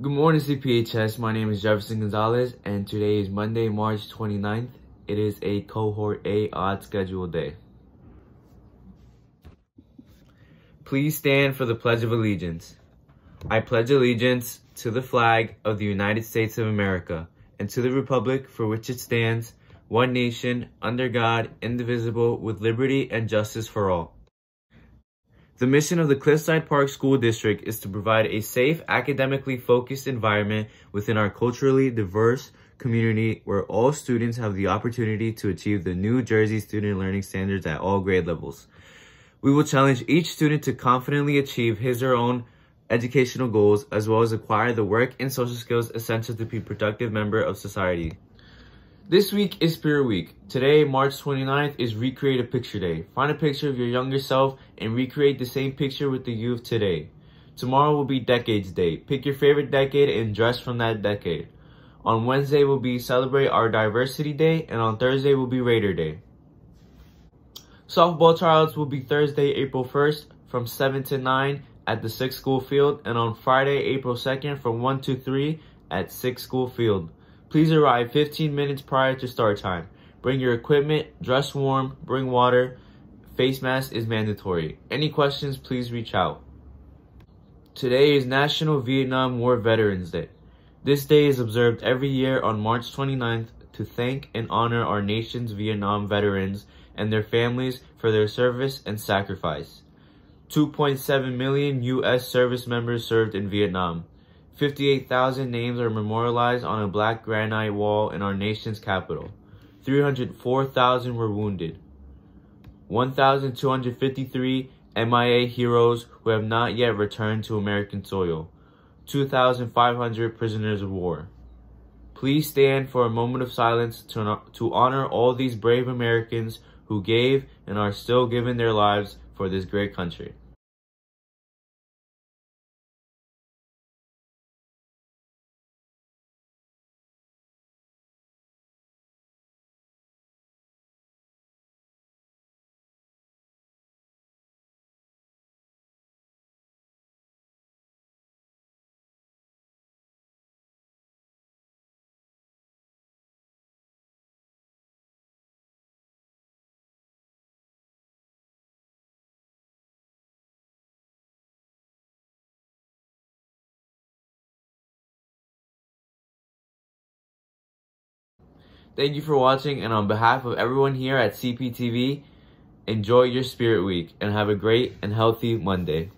Good morning, CPHS. My name is Jefferson Gonzalez, and today is Monday, March 29th. It is a Cohort A odd schedule day. Please stand for the Pledge of Allegiance. I pledge allegiance to the flag of the United States of America and to the republic for which it stands, one nation, under God, indivisible, with liberty and justice for all. The mission of the Cliffside Park School District is to provide a safe, academically focused environment within our culturally diverse community where all students have the opportunity to achieve the New Jersey student learning standards at all grade levels. We will challenge each student to confidently achieve his or her own educational goals as well as acquire the work and social skills essential to be a productive member of society. This week is Spirit Week. Today, March 29th, is Recreate a Picture Day. Find a picture of your younger self and recreate the same picture with the you of today. Tomorrow will be Decades Day. Pick your favorite decade and dress from that decade. On Wednesday will be Celebrate Our Diversity Day, and on Thursday will be Raider Day. Softball tryouts will be Thursday, April 1st from 7 to 9 at the 6 school field, and on Friday, April 2nd from 1 to 3 at 6 school field. Please arrive 15 minutes prior to start time. Bring your equipment, dress warm, bring water. Face mask is mandatory. Any questions, please reach out. Today is National Vietnam War Veterans Day. This day is observed every year on March 29th to thank and honor our nation's Vietnam veterans and their families for their service and sacrifice. 2.7 million U.S. service members served in Vietnam. 58,000 names are memorialized on a black granite wall in our nation's capital. 304,000 were wounded. 1,253 MIA heroes who have not yet returned to American soil. 2,500 prisoners of war. Please stand for a moment of silence to, to honor all these brave Americans who gave and are still giving their lives for this great country. Thank you for watching, and on behalf of everyone here at CPTV, enjoy your Spirit Week and have a great and healthy Monday.